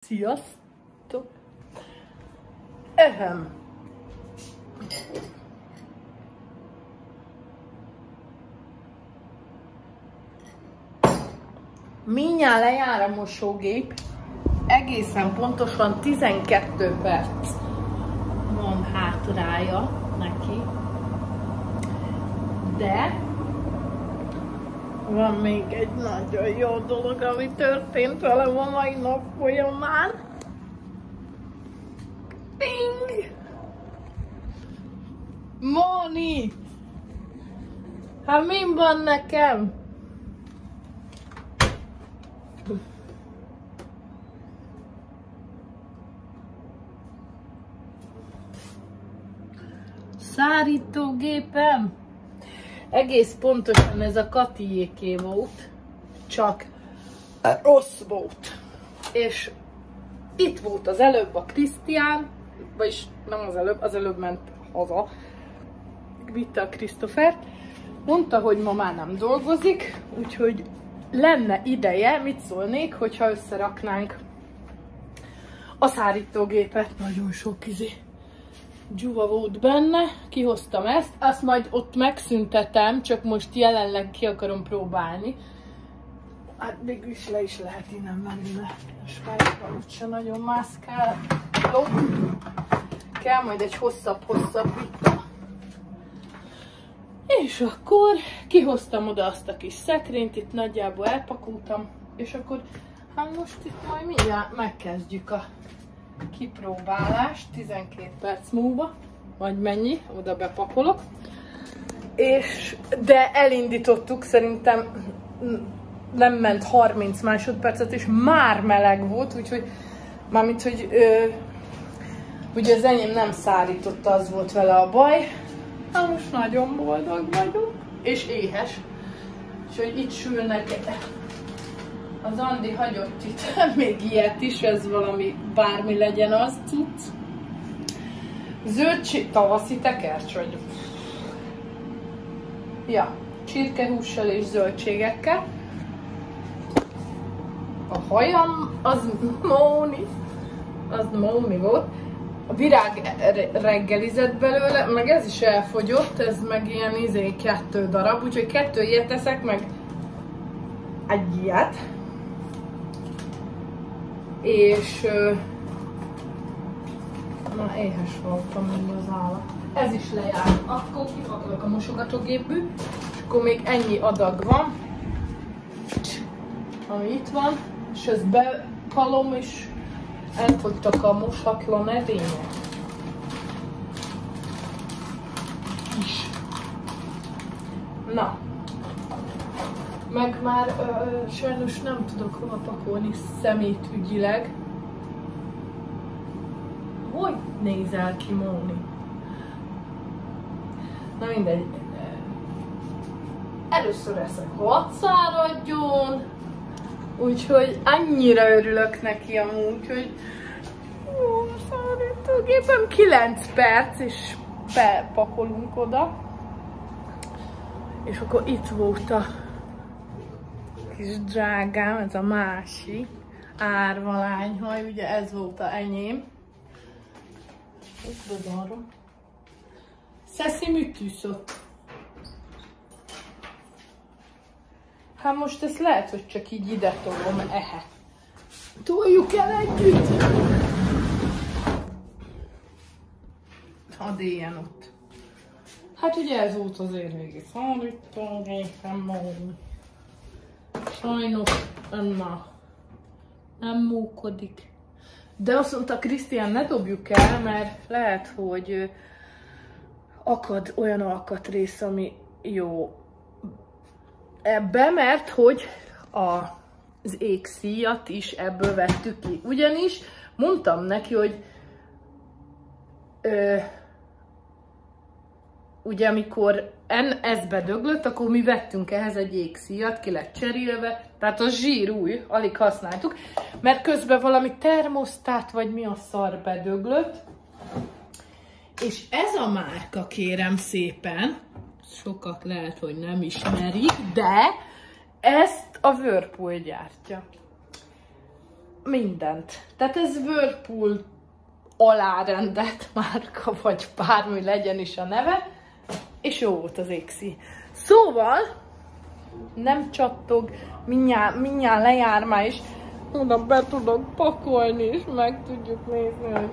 Sziasztok! Ehem. Mindjárt lejár a mosógép. Egészen pontosan 12 perc van hátrája neki. De van még egy nagyon jó dolog, ami történt velem a mai nap folyamán. Ping! Moni! Hát mi van nekem? Szárítógépem? Egész pontosan ez a Katiéké volt, csak rossz volt. És itt volt az előbb a Krisztián, vagyis nem az előbb, az előbb ment haza, vitte a Krisztofert, mondta, hogy ma már nem dolgozik, úgyhogy lenne ideje, mit szólnék, hogyha összeraknánk a szárítógépet. Nagyon sok izé dzsuva volt benne, kihoztam ezt, azt majd ott megszüntetem, csak most jelenleg ki akarom próbálni. Hát végül is le is lehet innen menni, mert a spájzban úgyse nagyon mászkál. Kell majd egy hosszabb-hosszabb vita. És akkor kihoztam oda azt a kis szekrényt, itt nagyjából elpakultam, és akkor hát most itt majd mindjárt megkezdjük a kipróbálás 12 perc múlva, vagy mennyi, oda bepakolok. És, de elindítottuk, szerintem nem ment 30 másodpercet, és már meleg volt, úgyhogy mármint, hogy ö, ugye az enyém nem szárította, az volt vele a baj. Na most nagyon boldog vagyok, és éhes. Úgyhogy itt sülnek az Andi hagyott itt még ilyet is, ez valami bármi legyen az cucc. Zöldség, tavaszi tekercs, vagy... Ja, csirkehússal és zöldségekkel. A hajam, az Móni, az Móni volt. A virág reggelizett belőle, meg ez is elfogyott, ez meg ilyen izé kettő darab, úgyhogy kettő ilyet teszek, meg egy ilyet és na éhes voltam, mint az állat. Ez is lejár. Akkor kipakolok a mosogatógépből, és akkor még ennyi adag van, ami itt van, és ezt bepalom, és elfogytak a mosatlan edények. Na, meg már ö, sajnos nem tudok hova pakolni szemétügyileg. Hogy nézel ki, Móni? Na mindegy. Először eszek hadd úgyhogy annyira örülök neki amúgy, hogy ó, szállítógépem 9 perc, és bepakolunk oda. És akkor itt volt a kis drágám, ez a másik árvalányhaj, ugye ez volt a enyém. Itt bedarom. Szeszi műtűszött. Hát most ezt lehet, hogy csak így ide tolom, ehe. Toljuk el együtt. Hadd éljen ott. Hát ugye ez volt az én régi szállítógépem, mondom. Sajnos Anna nem múkodik. De azt mondta Krisztián, ne dobjuk el, mert lehet, hogy akad olyan alkatrész, ami jó ebbe, mert hogy a, az égszíjat is ebből vettük ki. Ugyanis mondtam neki, hogy ö, ugye amikor en, ez bedöglött, akkor mi vettünk ehhez egy égszíjat, ki lett cserélve, tehát a zsír új, alig használtuk, mert közben valami termosztát, vagy mi a szar bedöglött, és ez a márka, kérem szépen, sokak lehet, hogy nem ismerik, de ezt a Whirlpool gyártja. mindent. Tehát ez Whirlpool alárendelt márka, vagy bármi legyen is a neve, és jó volt az éxi. Szóval, nem csattog, mindjárt, mindjárt lejár már, és oda be tudok pakolni, és meg tudjuk nézni, hogy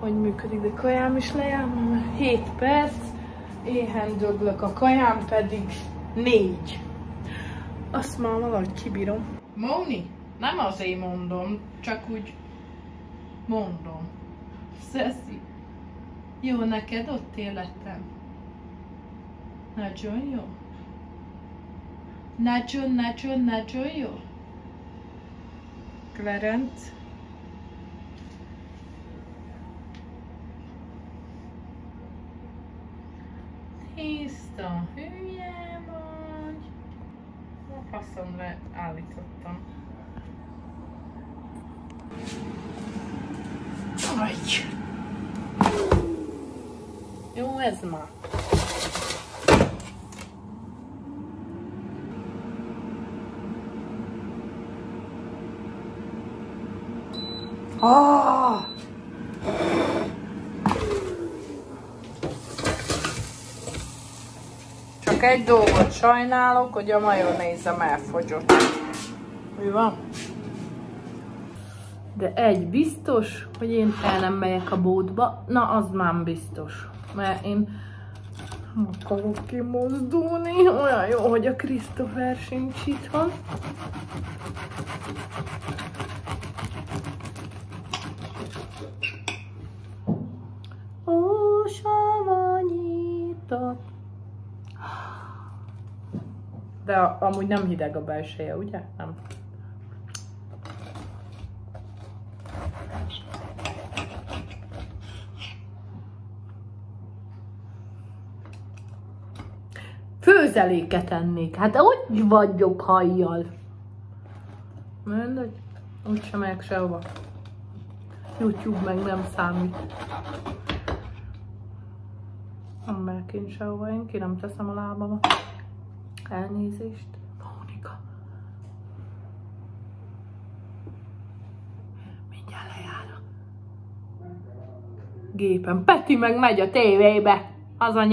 hogy működik, de kajám is lejár, 7 perc, éhen döglök, a kajám pedig 4. Azt már valahogy kibírom. Móni, nem azért mondom, csak úgy mondom. Szeszi, jó neked ott életem? Nagyon jó. Nagyon, nagyon, nagyon jó. Clarence. Tiszta hülye vagy. A faszomra állítottam. Aj. Jó ez ma. Ah! Csak egy dolgot sajnálok, hogy a majonézem elfogyott. Mi van? De egy biztos, hogy én el nem megyek a bótba. Na, az már biztos. Mert én nem akarok kimozdulni. Olyan jó, hogy a Christopher sincs itthon. De amúgy nem hideg a belseje, ugye? Nem. Főzeléket ennék. Hát hogy vagyok hajjal? Mindegy. Úgysem megyek sehova. YouTube meg nem számít. Nem megyek én sehova, én ki nem teszem a lábamat. Elnézést. Mónika. Mindjárt lejár a gépen. Peti meg megy a tévébe. Az a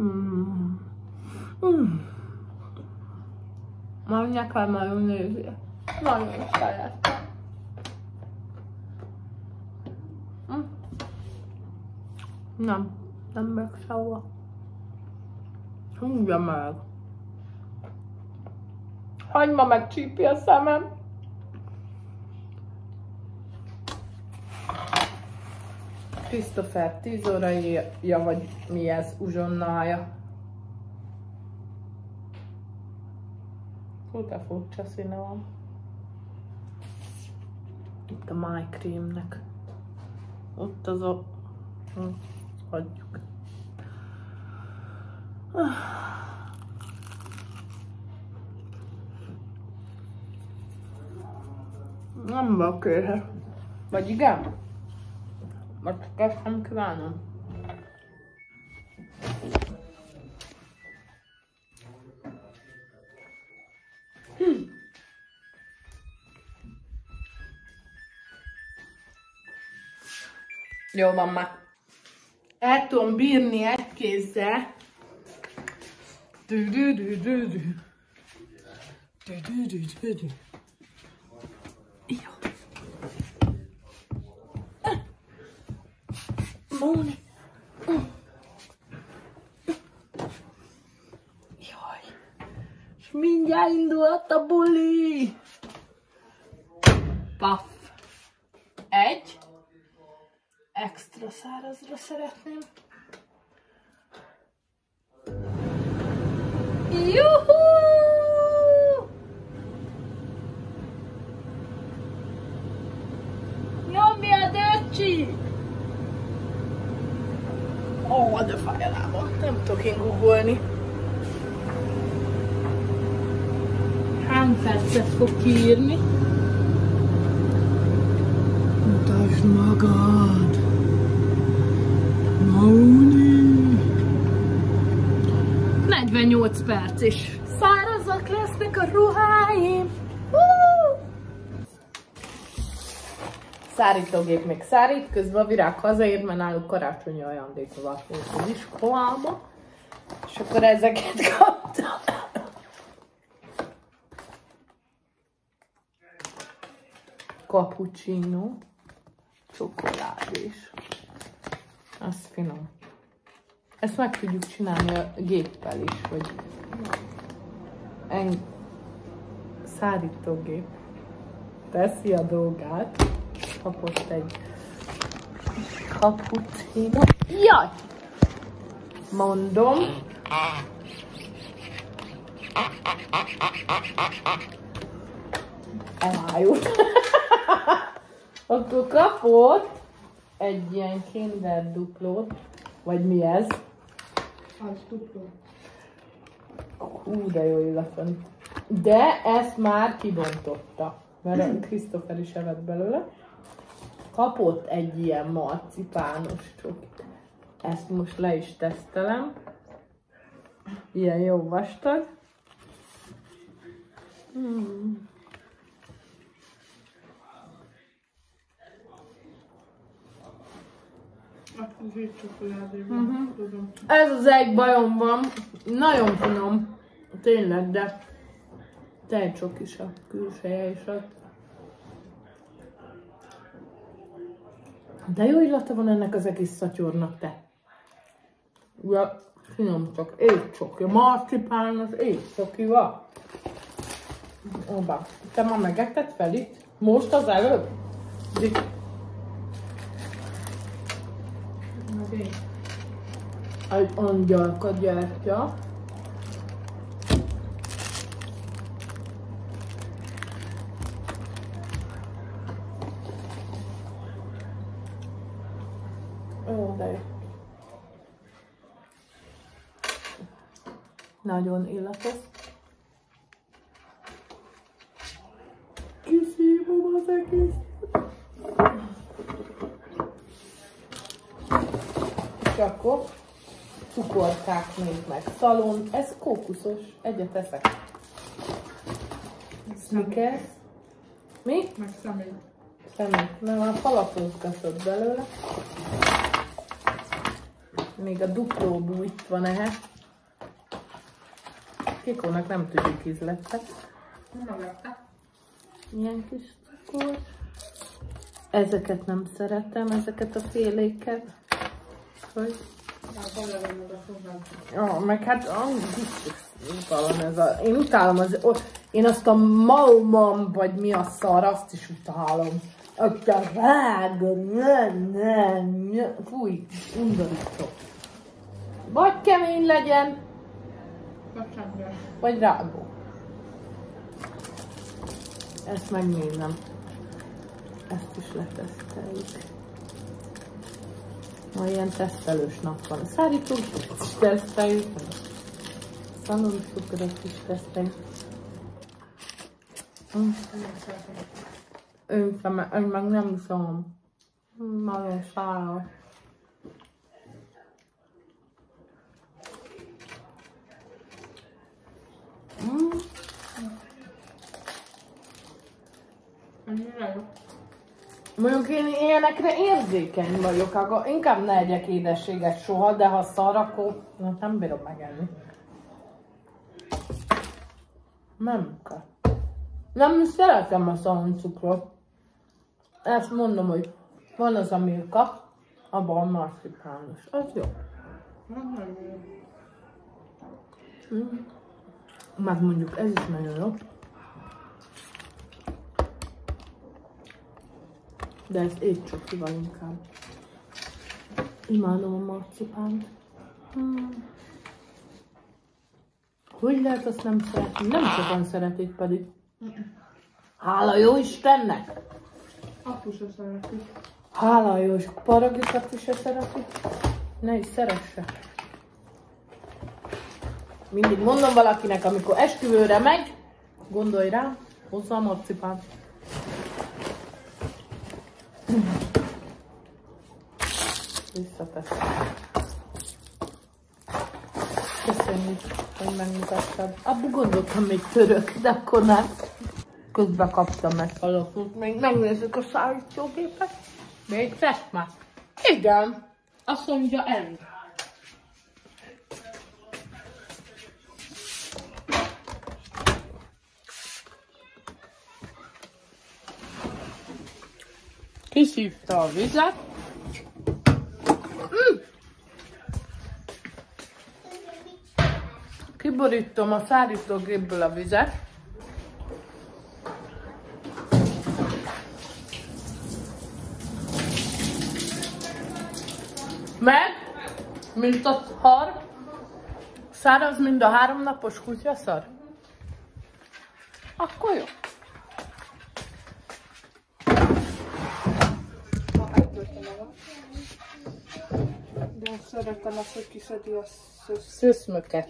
Mm. Mm. Mam jaka majonezja. Nagyon szeretem. Mm. Nem, nem meg sehova. Húgja meg. Hagyma megcsípi a szemem. Christopher 10 óraja, vagy mi ez, uzsonnája. De furcsa színe van. Itt a My Creamnek. Ott az a... Hm, hagyjuk. Nem bakőhe. Vagy igen? Most kezdtem kívánom. Hm. Jó van már. El tudom bírni egy kézzel. Dü -dü -dü -dü -dü. Dü -dü -dü -dü -dü. Móni. Jaj. És mindjárt indulhat a buli. Paff. Egy. Extra szárazra szeretném. Juhu! fog kiírni. Mutasd magad! Mauni! 48 perc is. Szárazak lesznek a ruháim! Uh! Szárítógép még szárít, közben a virág hazaér, mert náluk karácsonyi ajándékba volt az iskolába. És akkor ezeket kaptam. Cappuccino, csokoládés. Az finom. Ezt meg tudjuk csinálni a géppel is, hogy en... szárítógép teszi a dolgát. Kapott egy cappuccino. Jaj! Mondom. Elájult. Akkor kapott egy ilyen kinder duplót, vagy mi ez? Az dupló. Hú, de jó illat van. De ezt már kibontotta, mert Christopher is evett belőle. Kapott egy ilyen marcipános csokit. Ezt most le is tesztelem. Ilyen jó vastag. Hmm. Mhm. tudom. Ez az egy bajom van. Nagyon finom. Tényleg, de tejcsok is a külseje is ott. De jó illata van ennek az egész szatyornak, te. Ja, finom csak, étcsoki. Marcipán az étcsokival. Oba. Te ma megetted fel itt? Most az előbb? Dik- Meg én. egy angyalka gyertya. Ó, de jó. Nagyon illatos. Kiszívom az egész. És akkor cukorkák még meg szalon. Ez kókuszos. Egyet eszek. Snickers. Mi? Meg személy. Szemét. Nem, a falafózgatott belőle. Még a dupló bújt van ehhez. Kikónak nem tűnik. Nem megette. Ilyen kis cukor. Ezeket nem szeretem, ezeket a féléket. Hogy? Ja, meg hát biztos ez a... Én utálom az... Én azt a maumam, vagy mi a szar, azt is utálom. Azt a rága, nem, nem, nem. Fúj, undorító. Vagy kemény legyen, vagy rágó. Ezt megnézem. Ezt is leteszteljük. Ma ilyen tesztelős nap van. Szárítót is teszteljük. Szalon cukrot is teszteljük. Mm. Én, szeme, én meg nem iszom. Nagyon száraz. Mm. Annyira jó. Mondjuk én ilyenekre érzékeny vagyok, akkor inkább ne egyek édességet soha, de ha szar, akkor na, nem bírom megenni. Nem kell. Nem szeretem a szaloncukrot. Ezt mondom, hogy van az a Milka, abban a marcipános. Az jó. Meg mondjuk ez is nagyon jó. De ez étcsokival inkább. Imádom a marcipánt. Hmm. Hogy lehet azt nem szeretni? Nem sokan szeretik pedig. Hála jó Istennek! Apu se szereti. Hála jó, és paragitat is se szereti. Ne is szeresse. Mindig mondom valakinek, amikor esküvőre megy, gondolj rá, hozza a marcipánt. Visszateszem. Köszönjük, hogy megmutattad. Abba gondoltam még török, de akkor nem. Közben kaptam meg alapot. Még megnézzük a szállítógépet. Még tett már. Igen. Azt mondja, end. Kiszívta a vizet. Mm. Kiborítom a szárítógépből a vizet. Meg, mint a har, száraz, mint a háromnapos kutyaszar. Akkor jó. Ha eltöltem magam. Szeretem azt, hogy kiszedi a szösz. Szőszmöket.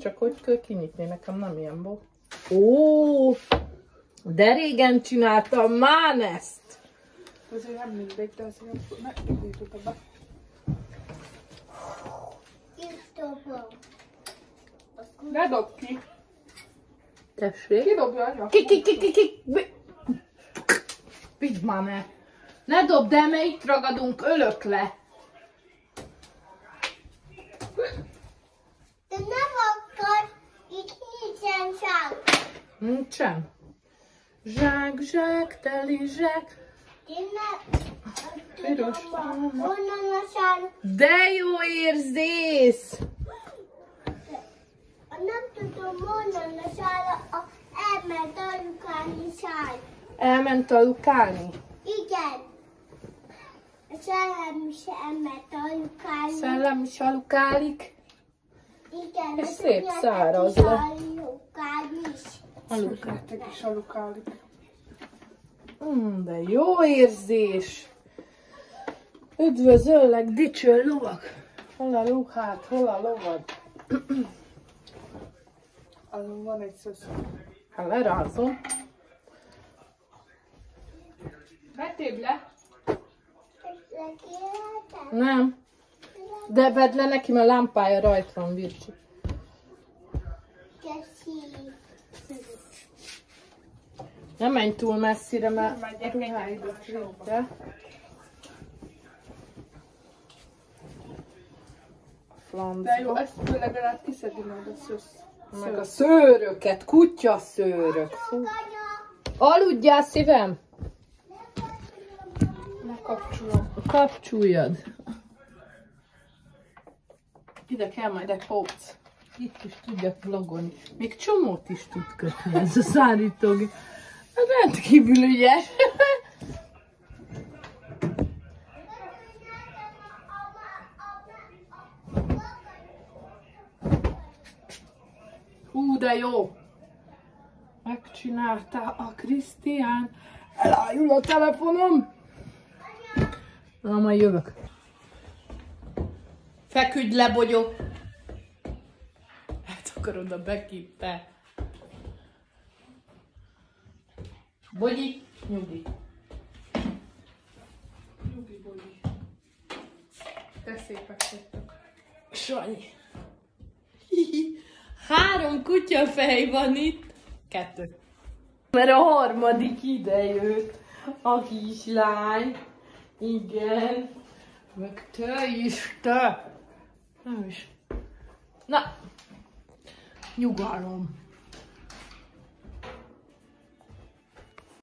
Csak hogy kell kinyitni, nekem nem ilyen volt. Ó, de régen csináltam már ezt. Azért nem mindegy, de azért megindítottam be. Ne dob ki! Tessék. Ki dobja anya? Ki, ki, ki, ki, ki. Vi- Vidd már ne. Ne dobd el, mert itt ragadunk, ölök le. De nem akar, itt nincsen sár. Nincsen. Zsák, zsák, teli zsák. Én nem Piros. De jó érzés! Nem tudom, honnan a sár, a elment alukáni sár. Elment alukálni. Igen. A szellem is elment alukáni. Szellem is alukálik. Igen. A szép száraz le. Alukáni is. Alukálik. Mm, de jó érzés! Üdvözöllek, dicső lovag! Hol a luhát, hol a lovad? Azon van egy szösz. Hát lerázom. Vettél le? Nem. De vedd le neki, mert lámpája rajt van, Vircsi. Nem menj túl messzire, mert a időt de. A De jó, ezt legalább kiszedi majd a szösz. Meg a szőröket, kutya szőrök. Aludjál szívem? Lekapcsolom. Kapcsoljad. Ide kell majd egy póc. Itt is tudjak vlogolni. Még csomót is tud kötni ez a szárítógép. Hát rendkívül ügyes. Hú, de jó. Megcsinálta a Krisztián. Elájul a telefonom. Na, majd jövök. Feküdj le, bogyó! Hát akarod a Becky, te. Bogyi, nyugi. Nyugi, bogyi. Te szépek vagytok. Sanyi. Három kutyafej van itt. Kettő. Mert a harmadik ide jött. A kislány. Igen. Meg te is, te. Nem is. Na. Nyugalom.